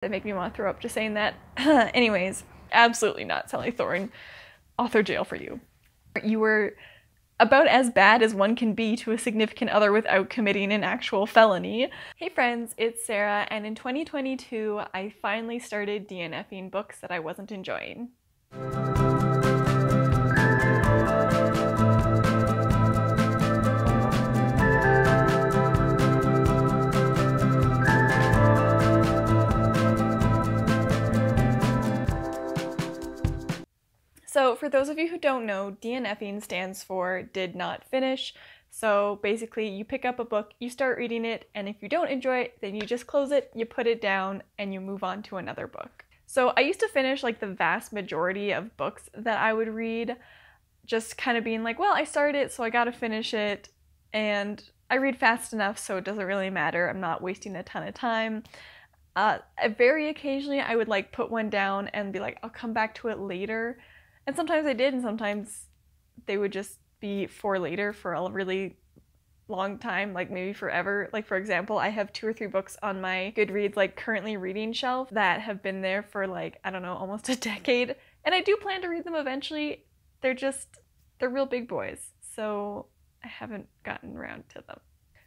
that make me want to throw up just saying that. Anyways, absolutely not Sally Thorne. Author jail for you. You were about as bad as one can be to a significant other without committing an actual felony. Hey friends, it's Sarah, and in 2022, I finally started DNFing books that I wasn't enjoying. So, for those of you who don't know, DNFing stands for did not finish. So, basically, you pick up a book, you start reading it, and if you don't enjoy it, then you just close it, you put it down, and you move on to another book. So, I used to finish like the vast majority of books that I would read, just kind of being like, well, I started it, so I gotta finish it, and I read fast enough, so it doesn't really matter. I'm not wasting a ton of time. Uh, very occasionally, I would like put one down and be like, I'll come back to it later and sometimes I did, and sometimes they would just be for later for a really long time, like maybe forever. Like for example, I have two or three books on my Goodreads like currently reading shelf that have been there for like I don't know, almost a decade. And I do plan to read them eventually. They're just they're real big boys. So I haven't gotten around to them.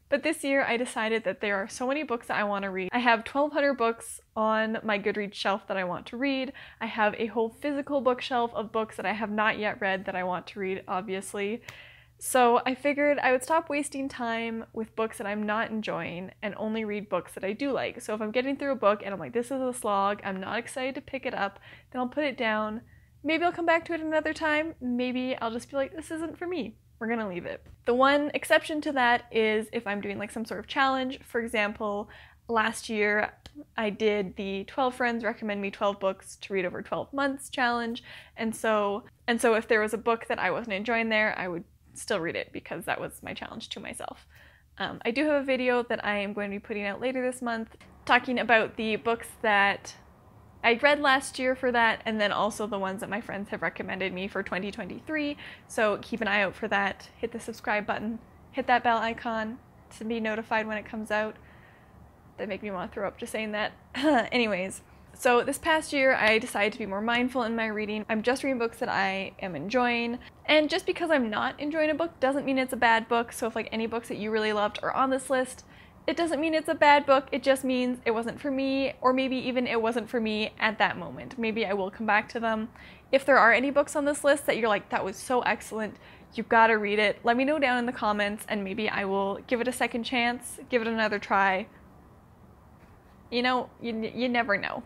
But this year I decided that there are so many books that I want to read. I have 1200 books on my Goodreads shelf that I want to read. I have a whole physical bookshelf of books that I have not yet read that I want to read, obviously. So I figured I would stop wasting time with books that I'm not enjoying and only read books that I do like. So if I'm getting through a book and I'm like, this is a slog, I'm not excited to pick it up, then I'll put it down. Maybe I'll come back to it another time. Maybe I'll just be like, this isn't for me we're gonna leave it. The one exception to that is if I'm doing like some sort of challenge. For example, last year I did the 12 friends recommend me 12 books to read over 12 months challenge. And so and so if there was a book that I wasn't enjoying there, I would still read it because that was my challenge to myself. Um, I do have a video that I am going to be putting out later this month talking about the books that I read last year for that, and then also the ones that my friends have recommended me for 2023. So keep an eye out for that. Hit the subscribe button, hit that bell icon to be notified when it comes out. That make me want to throw up just saying that. Anyways, so this past year I decided to be more mindful in my reading. I'm just reading books that I am enjoying. And just because I'm not enjoying a book doesn't mean it's a bad book. So if like any books that you really loved are on this list, it doesn't mean it's a bad book, it just means it wasn't for me, or maybe even it wasn't for me at that moment. Maybe I will come back to them. If there are any books on this list that you're like, that was so excellent, you've got to read it, let me know down in the comments, and maybe I will give it a second chance, give it another try. You know, you, you never know.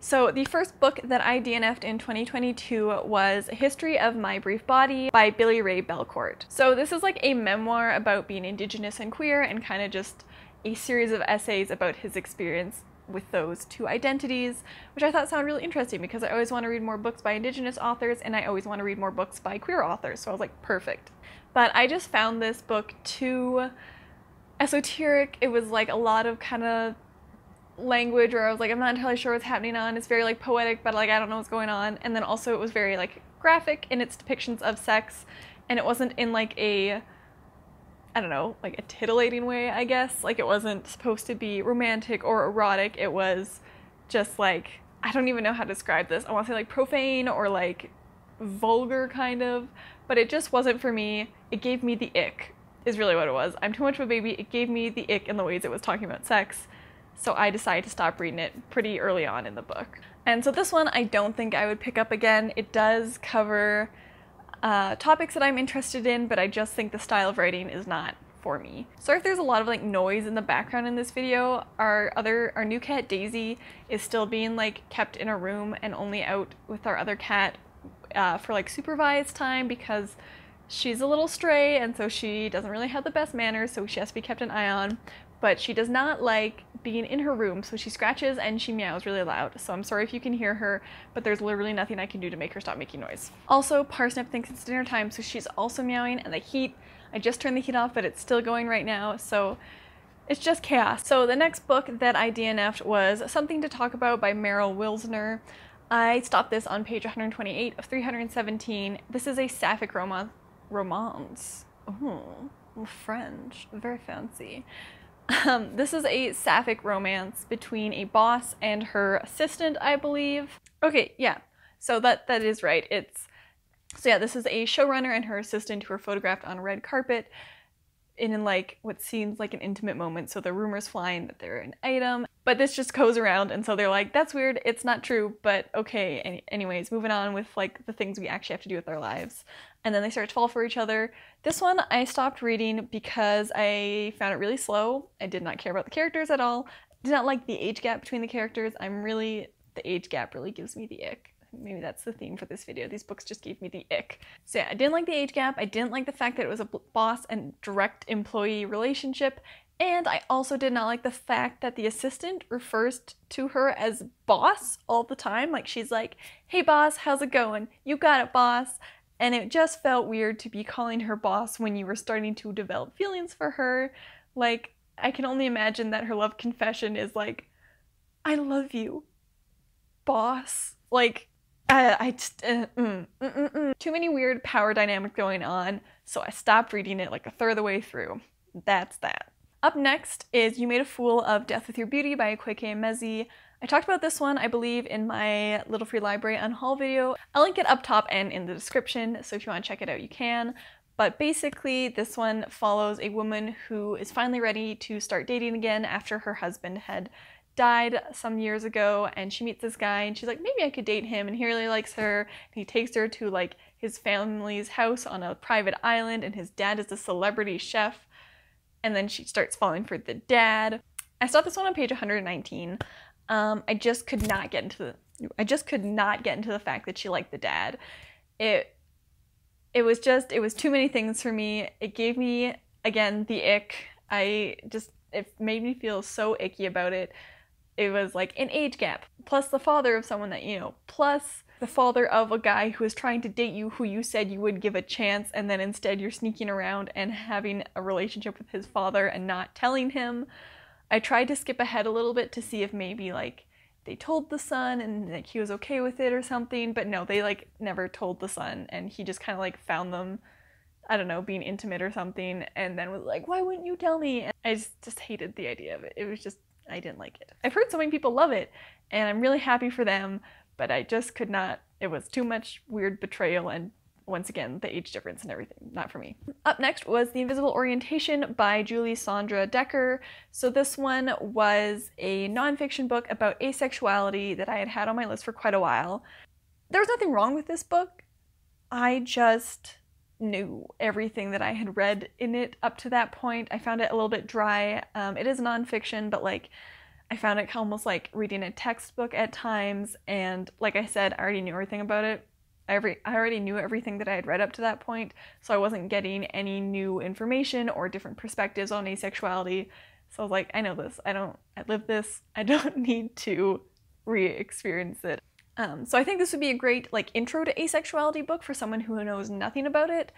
So, the first book that I DNF'd in 2022 was History of My Brief Body by Billy Ray Belcourt. So, this is like a memoir about being Indigenous and queer and kind of just a series of essays about his experience with those two identities, which I thought sounded really interesting because I always want to read more books by Indigenous authors and I always want to read more books by queer authors. So I was like, perfect. But I just found this book too esoteric. It was like a lot of kind of language where I was like, I'm not entirely sure what's happening on. It's very like poetic, but like I don't know what's going on. And then also it was very like graphic in its depictions of sex, and it wasn't in like a I don't know, like a titillating way, I guess. Like it wasn't supposed to be romantic or erotic. It was just like I don't even know how to describe this. I want to say like profane or like vulgar kind of, but it just wasn't for me. It gave me the ick. Is really what it was. I'm too much of a baby. It gave me the ick in the ways it was talking about sex. So I decided to stop reading it pretty early on in the book. And so this one I don't think I would pick up again. It does cover uh, topics that I'm interested in, but I just think the style of writing is not for me. Sorry if there's a lot of like noise in the background in this video. Our other, our new cat Daisy is still being like kept in a room and only out with our other cat uh, for like supervised time because she's a little stray and so she doesn't really have the best manners so she has to be kept an eye on but she does not like being in her room, so she scratches and she meows really loud. So I'm sorry if you can hear her, but there's literally nothing I can do to make her stop making noise. Also, Parsnip thinks it's dinner time, so she's also meowing, and the heat, I just turned the heat off, but it's still going right now, so it's just chaos. So the next book that I DNF'd was Something to Talk About by Meryl Wilsner. I stopped this on page 128 of 317. This is a sapphic romance. Romance. Ooh, French. Very fancy Um, this is a sapphic romance between a boss and her assistant, I believe. Okay, yeah. So that that is right. It's so yeah, this is a showrunner and her assistant who are photographed on a red carpet in like what seems like an intimate moment. So the rumors flying that they're an item, but this just goes around, and so they're like, "That's weird. It's not true." But okay. Any- anyways, moving on with like the things we actually have to do with our lives, and then they start to fall for each other. This one I stopped reading because I found it really slow. I did not care about the characters at all. Did not like the age gap between the characters. I'm really the age gap really gives me the ick maybe that's the theme for this video. These books just gave me the ick. So yeah, I didn't like the age gap. I didn't like the fact that it was a boss and direct employee relationship. And I also did not like the fact that the assistant refers to her as boss all the time. Like she's like, hey boss, how's it going? You got it, boss. And it just felt weird to be calling her boss when you were starting to develop feelings for her. Like, I can only imagine that her love confession is like, I love you, boss. Like, I just, uh, mm, mm, mm, mm, too many weird power dynamics going on, so I stopped reading it like a third of the way through. That's that. Up next is You Made a Fool of Death with Your Beauty by Akwaeke Emezi. I talked about this one, I believe, in my Little Free Library unhaul video. I'll link it up top and in the description, so if you want to check it out, you can. But basically, this one follows a woman who is finally ready to start dating again after her husband had died some years ago and she meets this guy and she's like maybe I could date him and he really likes her and he takes her to like his family's house on a private island and his dad is a celebrity chef and then she starts falling for the dad. I saw this one on page 119. Um, I just could not get into the I just could not get into the fact that she liked the dad. It it was just it was too many things for me. It gave me again the ick. I just it made me feel so icky about it it was like an age gap, plus the father of someone that you know, plus the father of a guy who is trying to date you who you said you would give a chance, and then instead you're sneaking around and having a relationship with his father and not telling him. I tried to skip ahead a little bit to see if maybe like they told the son and like he was okay with it or something, but no, they like never told the son and he just kind of like found them I don't know, being intimate or something, and then was like, why wouldn't you tell me? And I just, just hated the idea of it. It was just I didn't like it. I've heard so many people love it, and I'm really happy for them, but I just could not. It was too much weird betrayal and once again, the age difference and everything, not for me. Up next was The Invisible Orientation by Julie Sondra Decker. So this one was a nonfiction book about asexuality that I had had on my list for quite a while. There was nothing wrong with this book. I just knew everything that I had read in it up to that point. I found it a little bit dry. Um, it is nonfiction, but like I found it almost like reading a textbook at times. And like I said, I already knew everything about it. I, every, I already knew everything that I had read up to that point, so I wasn't getting any new information or different perspectives on asexuality. So I was like, I know this. I don't. I live this. I don't need to re-experience it. Um, so I think this would be a great like intro to asexuality book for someone who knows nothing about it.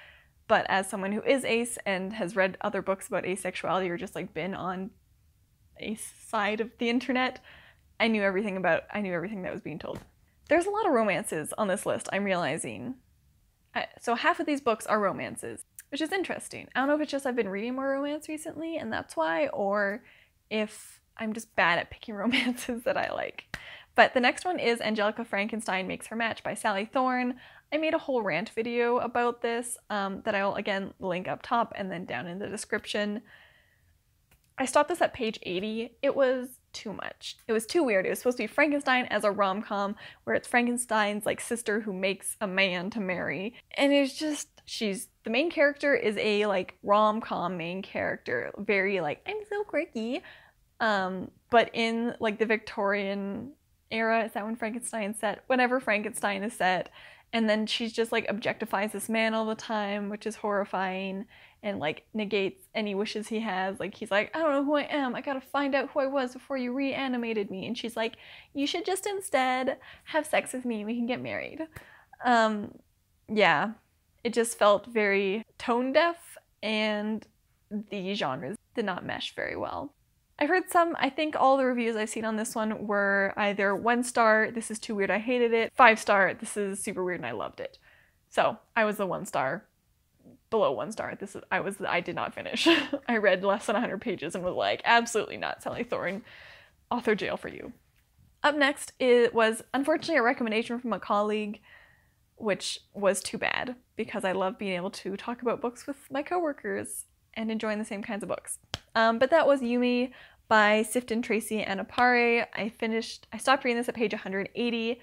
But as someone who is ace and has read other books about asexuality or just like been on a side of the internet, I knew everything about I knew everything that was being told. There's a lot of romances on this list, I'm realizing. so half of these books are romances, which is interesting. I don't know if it's just I've been reading more romance recently and that's why, or if I'm just bad at picking romances that I like. But the next one is Angelika Frankenstein Makes Her Match by Sally Thorne. I made a whole rant video about this um, that I'll again link up top and then down in the description. I stopped this at page 80. It was too much. It was too weird. It was supposed to be Frankenstein as a rom-com where it's Frankenstein's like sister who makes a man to marry. And it's just she's the main character is a like rom-com main character, very like I'm so quirky. Um but in like the Victorian era is that when Frankenstein's set? Whenever Frankenstein is set, and then she's just like objectifies this man all the time, which is horrifying and like negates any wishes he has. Like he's like, I don't know who I am. I gotta find out who I was before you reanimated me. And she's like, you should just instead have sex with me. And we can get married. Um, yeah, it just felt very tone deaf, and the genres did not mesh very well. I've heard some, I think all the reviews I've seen on this one were either one star, this is too weird, I hated it, five star, this is super weird and I loved it. So I was the one star. Below one star. This is I was I did not finish. I read less than 100 pages and was like, absolutely not, Sally Thorne, author jail for you. Up next, it was unfortunately a recommendation from a colleague, which was too bad because I love being able to talk about books with my coworkers and enjoying the same kinds of books. Um, but that was Yume by Sifton Tracey Anipare. I finished, I stopped reading this at page 180.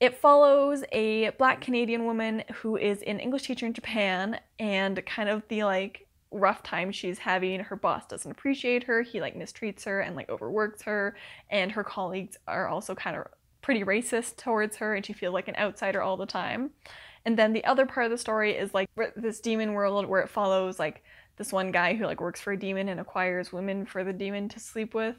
It follows a black Canadian woman who is an English teacher in Japan and kind of the like rough time she's having. Her boss doesn't appreciate her. He like mistreats her and like overworks her. And her colleagues are also kind of pretty racist towards her and she feels like an outsider all the time. And then the other part of the story is like this demon world where it follows like this one guy who like works for a demon and acquires women for the demon to sleep with.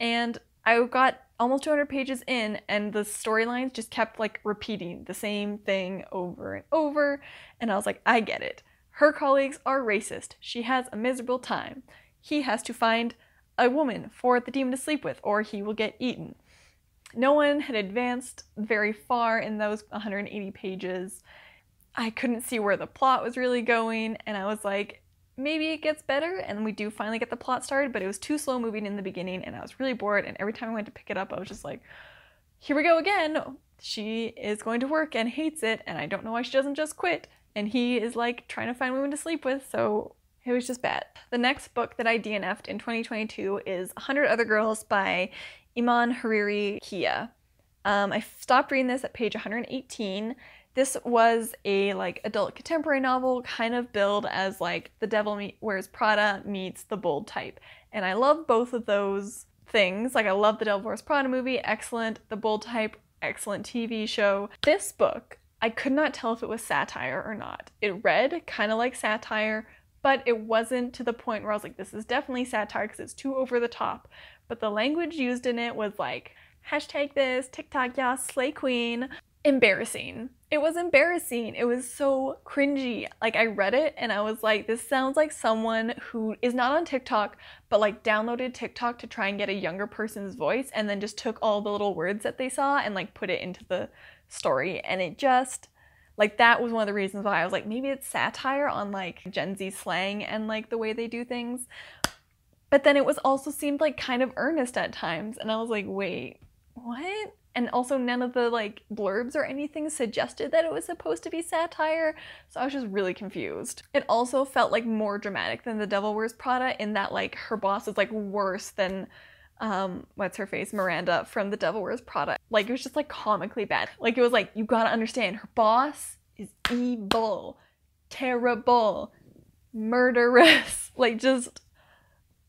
And I got almost 200 pages in and the storylines just kept like repeating the same thing over and over and I was like, I get it. Her colleagues are racist. She has a miserable time. He has to find a woman for the demon to sleep with or he will get eaten. No one had advanced very far in those 180 pages. I couldn't see where the plot was really going and I was like, maybe it gets better and we do finally get the plot started, but it was too slow moving in the beginning and I was really bored and every time I went to pick it up I was just like, here we go again. She is going to work and hates it and I don't know why she doesn't just quit. And he is like trying to find women to sleep with, so it was just bad. The next book that I DNF'd in 2022 is 100 Other Girls by Iman Hariri Kia. Um, I stopped reading this at page 118 this was a like adult contemporary novel, kind of billed as like The Devil Wears Prada meets The Bold Type. And I love both of those things. Like I love The Devil Wears Prada movie, excellent. The Bold Type, excellent TV show. This book, I could not tell if it was satire or not. It read kind of like satire, but it wasn't to the point where I was like, this is definitely satire because it's too over the top. But the language used in it was like, hashtag this, TikTok, yeah, slay queen embarrassing. It was embarrassing. It was so cringy. Like I read it and I was like, this sounds like someone who is not on TikTok, but like downloaded TikTok to try and get a younger person's voice and then just took all the little words that they saw and like put it into the story. And it just like that was one of the reasons why I was like, maybe it's satire on like Gen Z slang and like the way they do things. But then it was also seemed like kind of earnest at times. And I was like, wait, what? And also none of the like blurbs or anything suggested that it was supposed to be satire. So i was just really confused. It also felt like more dramatic than the devil wears prada in that like her boss is like worse than um what's her face miranda from the devil wears prada. Like it was just like comically bad. Like it was like you gotta understand her boss is evil terrible murderous. Like just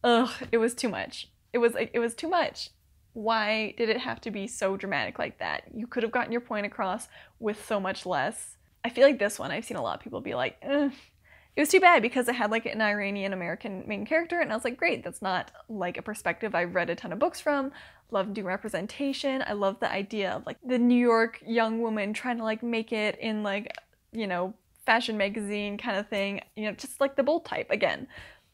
ugh it was too much. It was like it was too much why did it have to be so dramatic like that? You could have gotten your point across with so much less. I feel like this one, I've seen a lot of people be like, it was too bad because it had like an Iranian American main character, and I was like, great, that's not like a perspective I've read a ton of books from. Love new representation. I love the idea of like the New York young woman trying to like make it in like, you know, fashion magazine kind of thing, you know, just like the bold type again.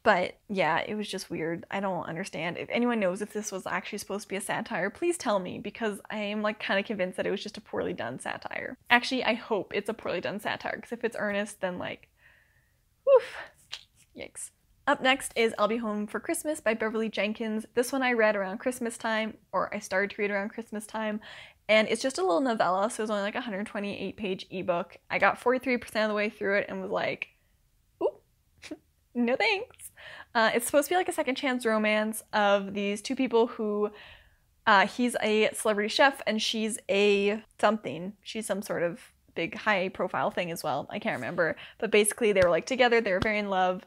But yeah, it was just weird. I don't understand. If anyone knows if this was actually supposed to be a satire, please tell me because I am like kind of convinced that it was just a poorly done satire. Actually, I hope it's a poorly done satire because if it's earnest, then like, woof, yikes. Up next is I'll Be Home for Christmas by Beverly Jenkins. This one I read around Christmas time, or I started to read around Christmas time, and it's just a little novella, so it's only like a 128 page ebook. I got 43% of the way through it and was like, no thanks. Uh, it's supposed to be like a second chance romance of these two people who uh, he's a celebrity chef and she's a something. She's some sort of big high profile thing as well. I can't remember. But basically, they were like together, they were very in love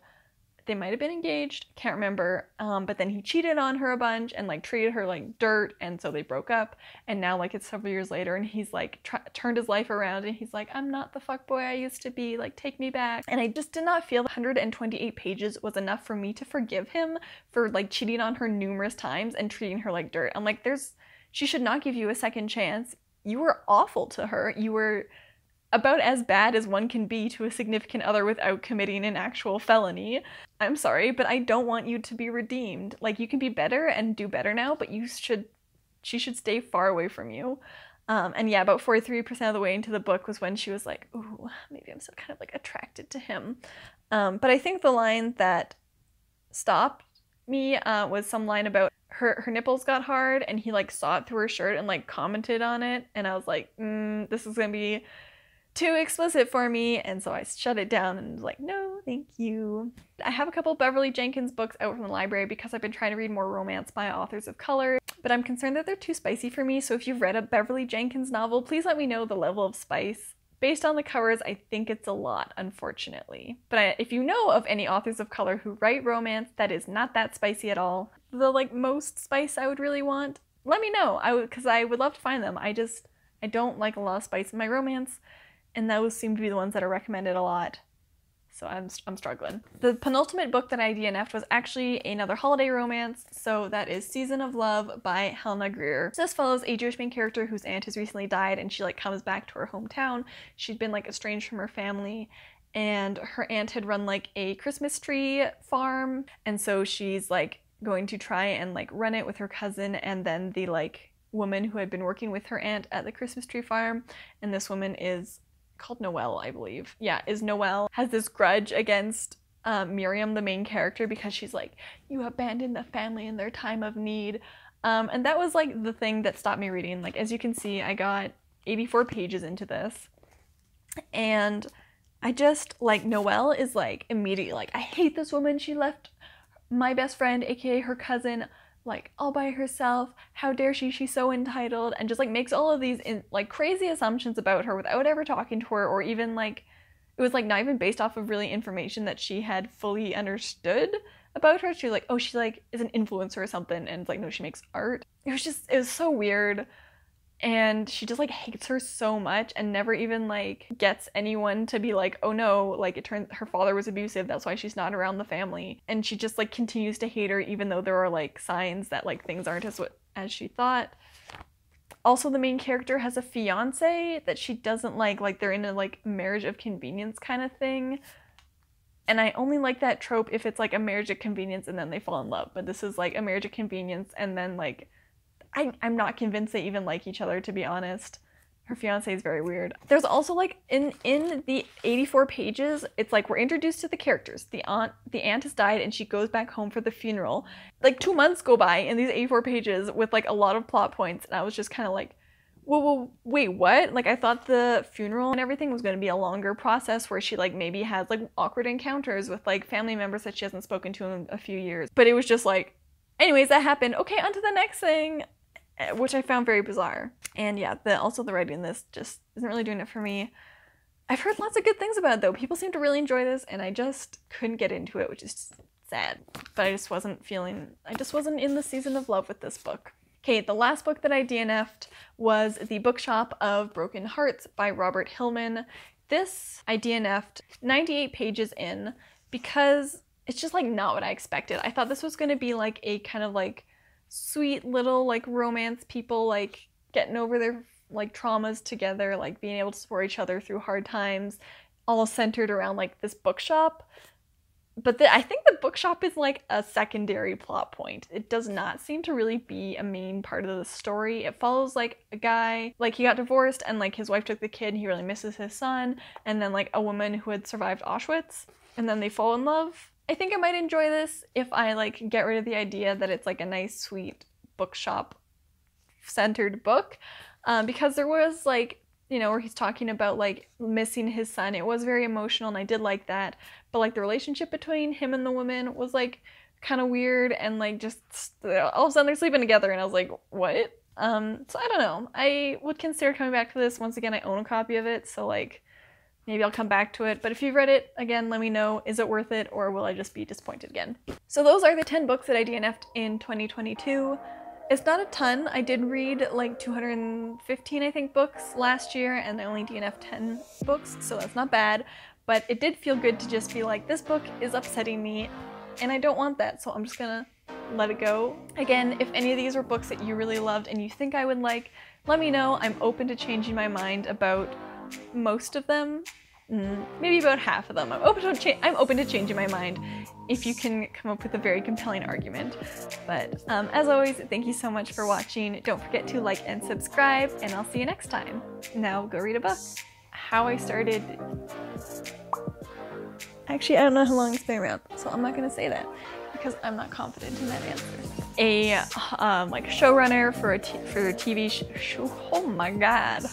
they might have been engaged, can't remember. Um, but then he cheated on her a bunch and like treated her like dirt, and so they broke up. And now like it's several years later, and he's like tr- turned his life around, and he's like, I'm not the fuck boy I used to be. Like take me back. And I just did not feel 128 pages was enough for me to forgive him for like cheating on her numerous times and treating her like dirt. I'm like, there's she should not give you a second chance. You were awful to her. You were about as bad as one can be to a significant other without committing an actual felony. I'm sorry, but I don't want you to be redeemed. Like you can be better and do better now, but you should she should stay far away from you. Um, and yeah, about 43% of the way into the book was when she was like, ooh, maybe I'm still kind of like attracted to him. Um, but I think the line that stopped me uh, was some line about her her nipples got hard and he like saw it through her shirt and like commented on it and I was like, mm, this is gonna be too explicit for me and so I shut it down and was like, no, thank you. I have a couple Beverly Jenkins books out from the library because I've been trying to read more romance by authors of color, but I'm concerned that they're too spicy for me. So if you've read a Beverly Jenkins novel, please let me know the level of spice Based on the covers, I think it's a lot, unfortunately. But I, if you know of any authors of color who write romance that is not that spicy at all, the like most spice I would really want, let me know. I would because I would love to find them. I just I don't like a lot of spice in my romance, and those seem to be the ones that are recommended a lot so I'm, I'm struggling. The penultimate book that I DNF'd was actually another holiday romance, so that is Season of Love by Helena Greer. This follows a Jewish main character whose aunt has recently died and she like comes back to her hometown. She'd been like estranged from her family and her aunt had run like a Christmas tree farm and so she's like going to try and like run it with her cousin and then the like woman who had been working with her aunt at the Christmas tree farm and this woman is called Noelle, I believe. Yeah, is Noelle has this grudge against um, Miriam, the main character, because she's like, you abandoned the family in their time of need. Um, and that was like the thing that stopped me reading. Like, as you can see, I got 84 pages into this. And I just, like, Noelle is like immediately like, I hate this woman. She left my best friend, aka her cousin, like all by herself. How dare she? She's so entitled. And just like makes all of these in, like crazy assumptions about her without ever talking to her or even like it was like not even based off of really information that she had fully understood about her. She was like oh she like is an influencer or something. And it's like no she makes art. It was just it was so weird and she just like hates her so much and never even like gets anyone to be like oh no like it turns her father was abusive that's why she's not around the family. And she just like continues to hate her even though there are like signs that like things aren't as what as she thought. Also the main character has a fiance that she doesn't like like they're in a like marriage of convenience kind of thing. And I only like that trope if it's like a marriage of convenience and then they fall in love. But this is like a marriage of convenience and then like I, I'm not convinced they even like each other, to be honest. Her fiance is very weird. There's also like in in the 84 pages, it's like we're introduced to the characters. The aunt the aunt has died and she goes back home for the funeral. Like two months go by in these 84 pages with like a lot of plot points, and I was just kind of like, whoa, whoa, wait, what? Like I thought the funeral and everything was to be a longer process where she like maybe has like awkward encounters with like family members that she hasn't spoken to in a few years. But it was just like, anyways, that happened. Okay, on to the next thing. Which I found very bizarre. And yeah, the also the writing in this just isn't really doing it for me. I've heard lots of good things about it though. People seem to really enjoy this, and I just couldn't get into it, which is sad. But I just wasn't feeling, I just wasn't in the season of love with this book. Okay, the last book that I DNF'd was The Bookshop of Broken Hearts by Robert Hillman. This I DNF'd 98 pages in because it's just like not what I expected. I thought this was going to be like a kind of like sweet little like romance people like getting over their like traumas together, like being able to support each other through hard times, all centered around like this bookshop. But the, I think the bookshop is like a secondary plot point. It does not seem to really be a main part of the story. It follows like a guy, like he got divorced and like his wife took the kid he really misses his son, and then like a woman who had survived Auschwitz, and then they fall in love I think I might enjoy this if I like get rid of the idea that it's like a nice, sweet bookshop centered book. Um, because there was like, you know, where he's talking about like missing his son. It was very emotional and I did like that. But like the relationship between him and the woman was like kind of weird and like just all of a sudden they're sleeping together and I was like, what? Um, so I don't know. I would consider coming back to this. Once again, I own a copy of it, so like Maybe I'll come back to it, but if you've read it, again, let me know, is it worth it or will I just be disappointed again? So those are the 10 books that I DNF'd in 2022. It's not a ton. I did read like 215, I think, books last year, and I only DNF'd 10 books, so that's not bad. But it did feel good to just be like, this book is upsetting me, and I don't want that, so I'm just gonna let it go. Again, if any of these were books that you really loved and you think I would like, let me know. I'm open to changing my mind about most of them. mm, maybe about half of them. I'm open to I'm open to changing my mind if you can come up with a very compelling argument. But um, as always, thank you so much for watching. Don't forget to like and subscribe, and I'll see you next time. Now go read a book. How I started. Actually, I don't know how long it's been around, so I'm not gonna say that because I'm not confident in that answer. A um, like showrunner for a t- for a TV sh- show. Oh my god.